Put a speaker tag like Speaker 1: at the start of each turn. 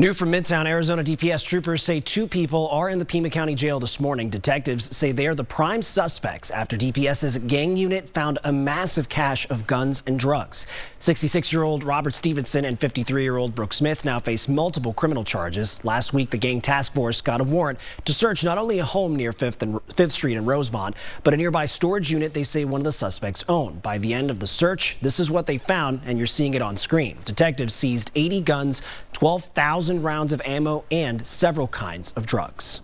Speaker 1: New from Midtown, Arizona DPS troopers say two people are in the Pima County Jail this morning. Detectives say they are the prime suspects after DPS's gang unit found a massive cache of guns and drugs. 66-year-old Robert Stevenson and 53-year-old Brooke Smith now face multiple criminal charges. Last week, the gang task force got a warrant to search not only a home near 5th, and 5th Street in Rosemont, but a nearby storage unit they say one of the suspects owned. By the end of the search, this is what they found, and you're seeing it on screen. Detectives seized 80 guns, 12,000 rounds of ammo and several kinds of drugs.